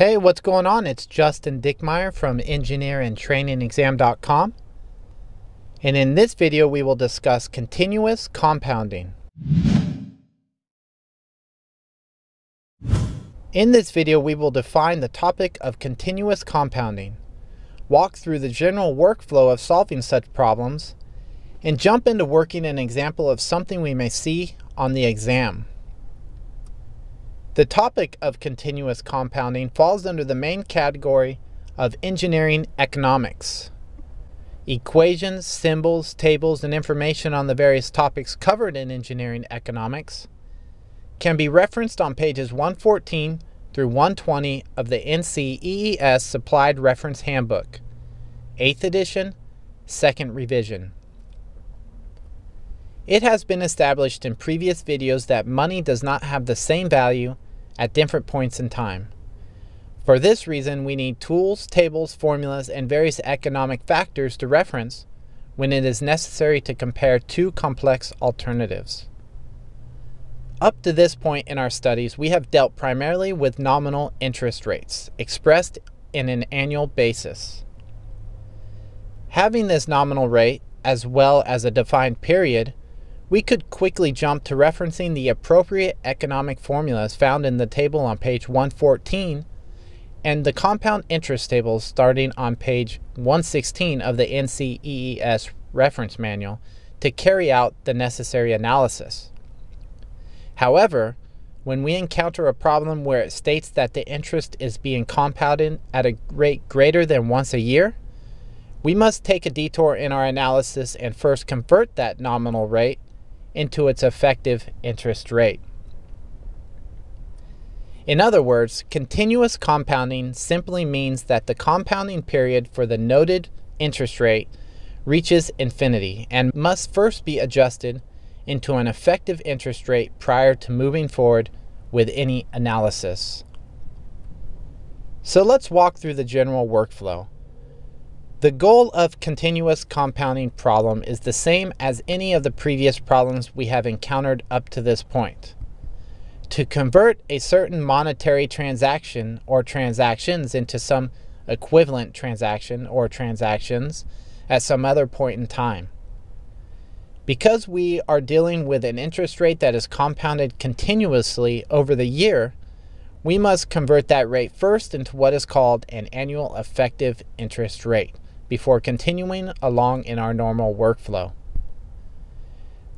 Hey, what's going on? It's Justin Dickmeyer from engineerintrainingexam.com. And in this video, we will discuss continuous compounding. In this video, we will define the topic of continuous compounding, walk through the general workflow of solving such problems, and jump into working an example of something we may see on the exam. The topic of continuous compounding falls under the main category of engineering economics. Equations, symbols, tables, and information on the various topics covered in engineering economics can be referenced on pages 114 through 120 of the NCEES Supplied Reference Handbook, 8th edition, 2nd revision. It has been established in previous videos that money does not have the same value at different points in time. For this reason, we need tools, tables, formulas, and various economic factors to reference when it is necessary to compare two complex alternatives. Up to this point in our studies, we have dealt primarily with nominal interest rates, expressed in an annual basis. Having this nominal rate, as well as a defined period, we could quickly jump to referencing the appropriate economic formulas found in the table on page 114 and the compound interest tables starting on page 116 of the NCEES reference manual to carry out the necessary analysis. However, when we encounter a problem where it states that the interest is being compounded at a rate greater than once a year, we must take a detour in our analysis and first convert that nominal rate into its effective interest rate. In other words, continuous compounding simply means that the compounding period for the noted interest rate reaches infinity and must first be adjusted into an effective interest rate prior to moving forward with any analysis. So let's walk through the general workflow. The goal of continuous compounding problem is the same as any of the previous problems we have encountered up to this point. To convert a certain monetary transaction or transactions into some equivalent transaction or transactions at some other point in time. Because we are dealing with an interest rate that is compounded continuously over the year, we must convert that rate first into what is called an annual effective interest rate before continuing along in our normal workflow.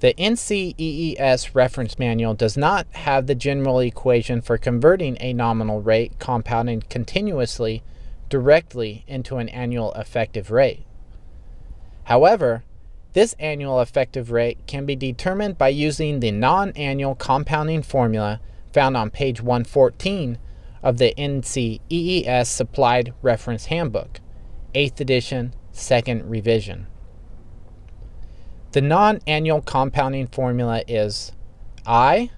The NCEES reference manual does not have the general equation for converting a nominal rate compounding continuously directly into an annual effective rate. However, this annual effective rate can be determined by using the non-annual compounding formula found on page 114 of the NCEES Supplied Reference Handbook. 8th edition, 2nd revision. The non-annual compounding formula is I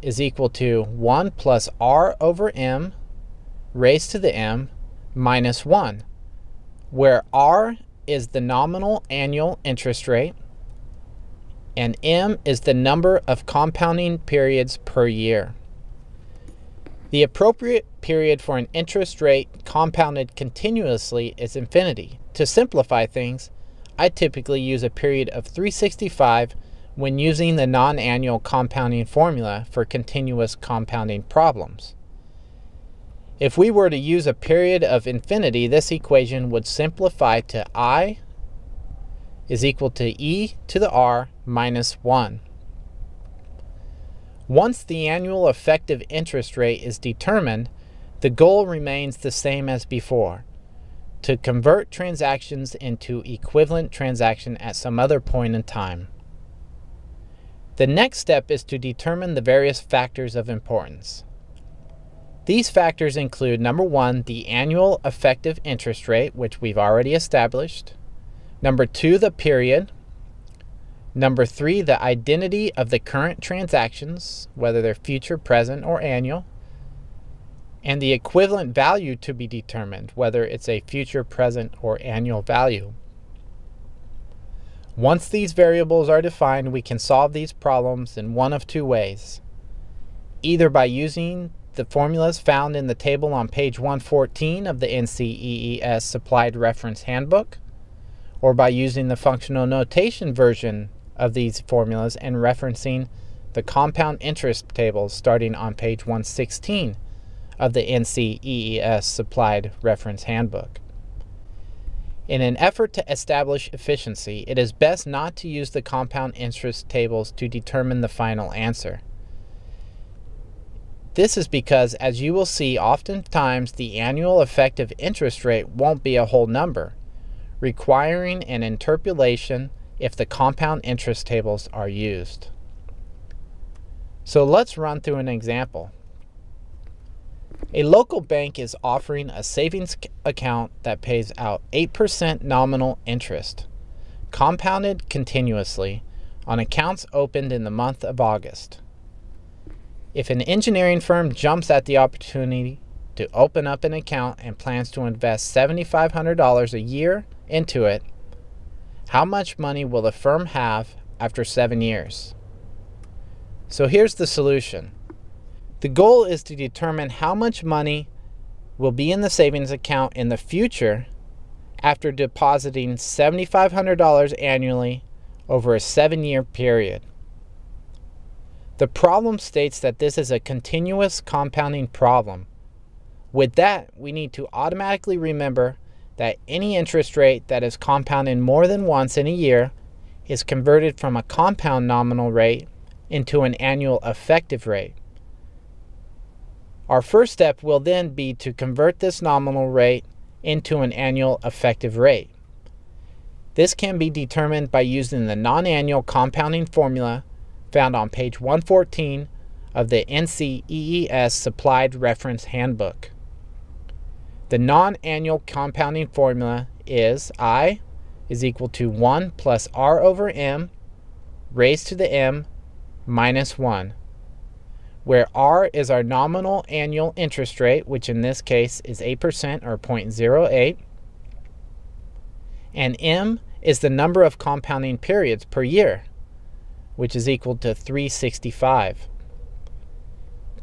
is equal to 1 plus R over M raised to the M minus 1, where R is the nominal annual interest rate and M is the number of compounding periods per year. The appropriate period for an interest rate compounded continuously is infinity. To simplify things, I typically use a period of 365 when using the non-annual compounding formula for continuous compounding problems. If we were to use a period of infinity, this equation would simplify to I is equal to e to the r minus 1. Once the annual effective interest rate is determined, the goal remains the same as before, to convert transactions into equivalent transaction at some other point in time. The next step is to determine the various factors of importance. These factors include number one, the annual effective interest rate, which we've already established. Number two, the period. Number three, the identity of the current transactions, whether they're future, present, or annual. And the equivalent value to be determined, whether it's a future, present, or annual value. Once these variables are defined, we can solve these problems in one of two ways. Either by using the formulas found in the table on page 114 of the NCEES Supplied Reference Handbook, or by using the functional notation version of these formulas and referencing the compound interest tables starting on page 116 of the NCEES Supplied Reference Handbook. In an effort to establish efficiency, it is best not to use the compound interest tables to determine the final answer. This is because, as you will see, oftentimes the annual effective interest rate won't be a whole number, requiring an interpolation if the compound interest tables are used. So let's run through an example. A local bank is offering a savings account that pays out 8% nominal interest, compounded continuously, on accounts opened in the month of August. If an engineering firm jumps at the opportunity to open up an account and plans to invest $7,500 a year into it, how much money will the firm have after seven years? So here's the solution. The goal is to determine how much money will be in the savings account in the future after depositing $7,500 annually over a seven year period. The problem states that this is a continuous compounding problem. With that, we need to automatically remember that any interest rate that is compounded more than once in a year is converted from a compound nominal rate into an annual effective rate. Our first step will then be to convert this nominal rate into an annual effective rate. This can be determined by using the non-annual compounding formula found on page 114 of the NCEES Supplied Reference Handbook. The non-annual compounding formula is I is equal to 1 plus R over M raised to the M minus 1 where R is our nominal annual interest rate, which in this case is 8% or 0.08, and M is the number of compounding periods per year, which is equal to 365.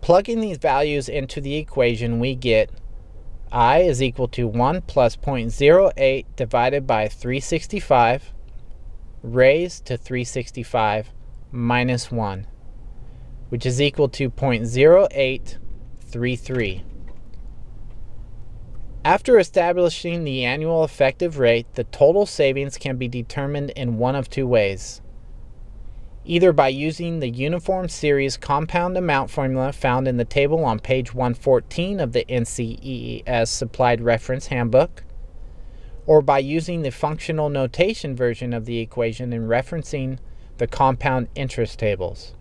Plugging these values into the equation, we get I is equal to 1 plus 0.08 divided by 365 raised to 365 minus 1 which is equal to 0.0833. After establishing the annual effective rate, the total savings can be determined in one of two ways. Either by using the Uniform Series Compound Amount formula found in the table on page 114 of the NCEES Supplied Reference Handbook, or by using the functional notation version of the equation and referencing the compound interest tables.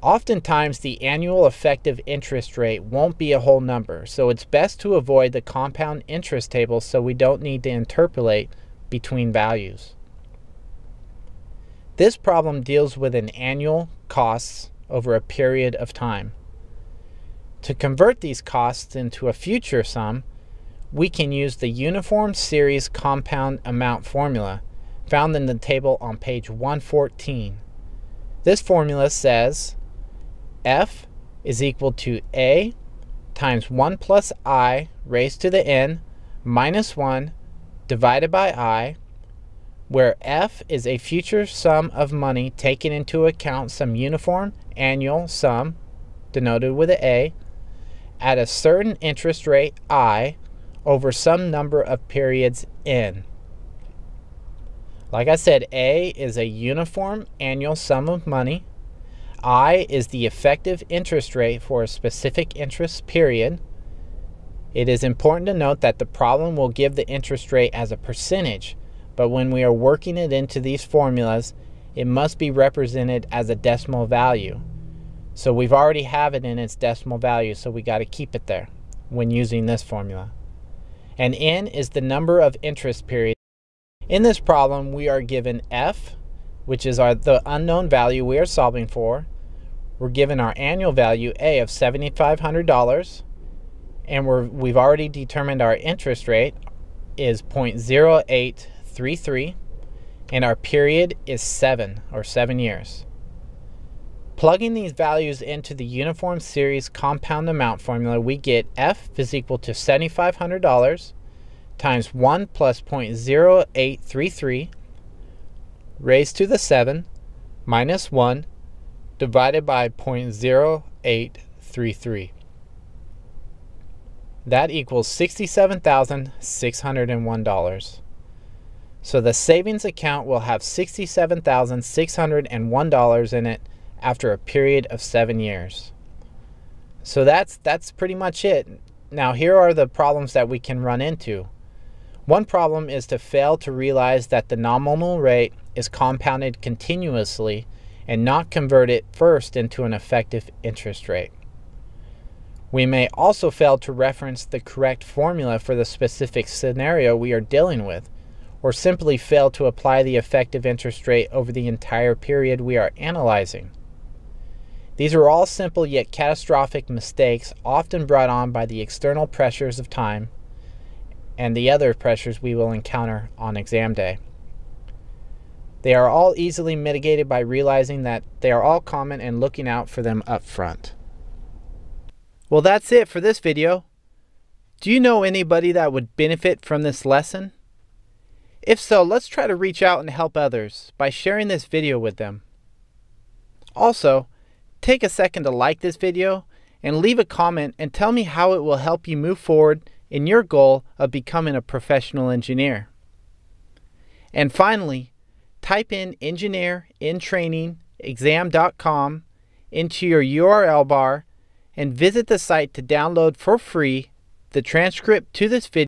Oftentimes, the annual effective interest rate won't be a whole number, so it's best to avoid the compound interest table so we don't need to interpolate between values. This problem deals with an annual costs over a period of time. To convert these costs into a future sum, we can use the Uniform Series Compound Amount formula found in the table on page 114. This formula says f is equal to a times 1 plus i raised to the n minus 1 divided by i, where f is a future sum of money taking into account some uniform annual sum, denoted with an a, at a certain interest rate i over some number of periods n. Like I said, a is a uniform annual sum of money I is the effective interest rate for a specific interest period. It is important to note that the problem will give the interest rate as a percentage, but when we are working it into these formulas, it must be represented as a decimal value. So we've already have it in its decimal value, so we got to keep it there when using this formula. And n is the number of interest periods. In this problem, we are given f, which is our, the unknown value we are solving for. We're given our annual value, A, of $7,500, and we're, we've already determined our interest rate is 0.0833, and our period is 7, or 7 years. Plugging these values into the uniform series compound amount formula, we get F is equal to $7,500 times 1 plus 0.0833 raised to the 7 minus 1 divided by 0.0833. That equals $67,601. So the savings account will have $67,601 in it after a period of 7 years. So that's that's pretty much it. Now here are the problems that we can run into. One problem is to fail to realize that the nominal rate is compounded continuously and not convert it first into an effective interest rate. We may also fail to reference the correct formula for the specific scenario we are dealing with, or simply fail to apply the effective interest rate over the entire period we are analyzing. These are all simple yet catastrophic mistakes often brought on by the external pressures of time and the other pressures we will encounter on exam day. They are all easily mitigated by realizing that they are all common and looking out for them up front. Well, that's it for this video. Do you know anybody that would benefit from this lesson? If so, let's try to reach out and help others by sharing this video with them. Also, take a second to like this video and leave a comment and tell me how it will help you move forward in your goal of becoming a professional engineer. And finally, type in engineer in training exam.com into your URL bar and visit the site to download for free the transcript to this video